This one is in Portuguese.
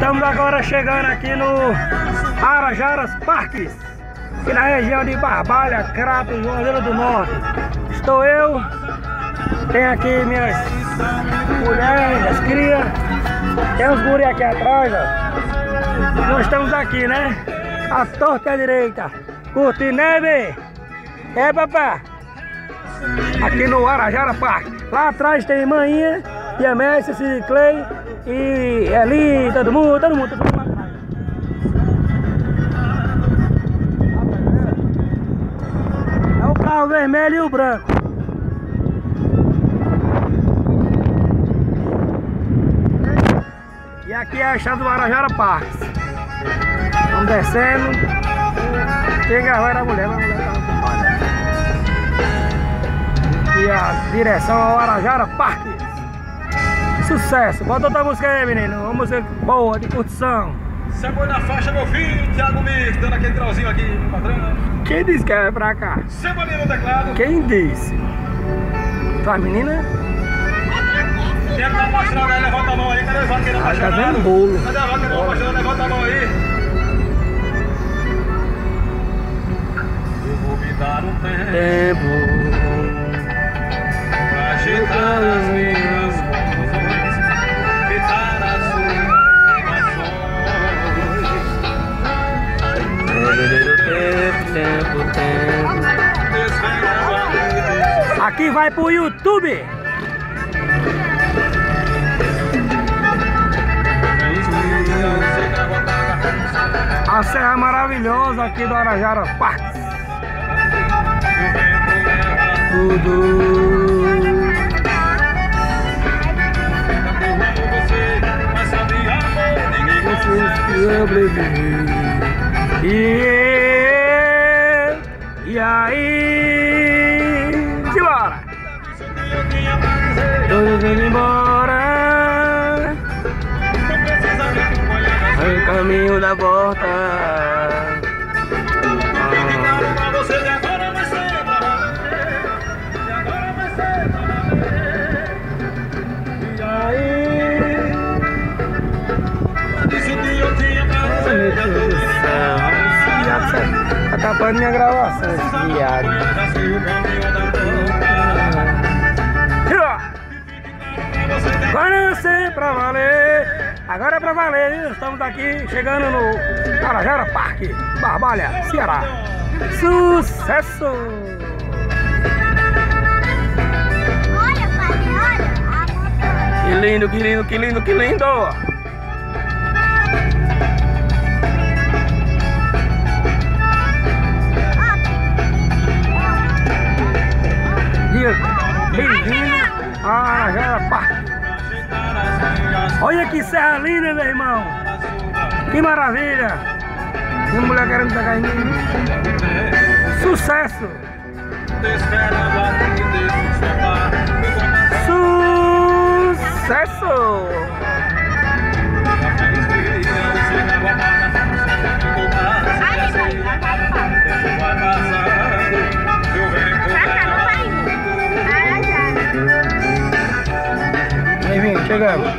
Estamos agora chegando aqui no Arajaras Parques, aqui na região de Barbalha, Crato, Juazeiro do Norte. Estou eu, tenho aqui minhas mulheres, minhas crias, tem uns guri aqui atrás, ó. Nós estamos aqui, né? A torta à direita, curte neve. É, papá? Aqui no Arajara Parque. Lá atrás tem Maninha e a Messi, Clay e ali, todo mundo, todo mundo, todo mundo. É o carro vermelho e o branco. E aqui é a chave do Arajara Parques. Vamos descendo. Tem gravar a mulher, mas a mulher tá. E a direção ao Arajara Parques. Sucesso! Bota outra música aí, menino. Uma música boa, de curtição. Sambou na faixa, meu filho, Thiago Mir, dando aquele trauzinho aqui, patrão. Quem disse que é pra cá? Cebolinha no teclado. Quem disse? Tua menina? É que tá apaixonado aí? Levanta a mão aí. Cadê o vaqueiro Ah, tá vendo bolo. Cadê vaqueira apaixonada? Levanta a mão aí. Aqui vai pro YouTube. A serra maravilhosa aqui do Arajara Parques. Tudo. E aí, caminho da volta. E aí, tá acabando minha gravação, esse viado. Agora sim, pra valer. Agora é pra valer, viu? Estamos aqui chegando no Arajara Parque, Barbalha, Ceará. Sucesso! Olha, padre, olha. Que lindo, que lindo, que lindo, que lindo! Bem-vindo a Arajara Parque. Olha que serra linda, meu irmão! Que maravilha! Minha mulher querendo pegar em mim. Sucesso! Sucesso! Chegamos.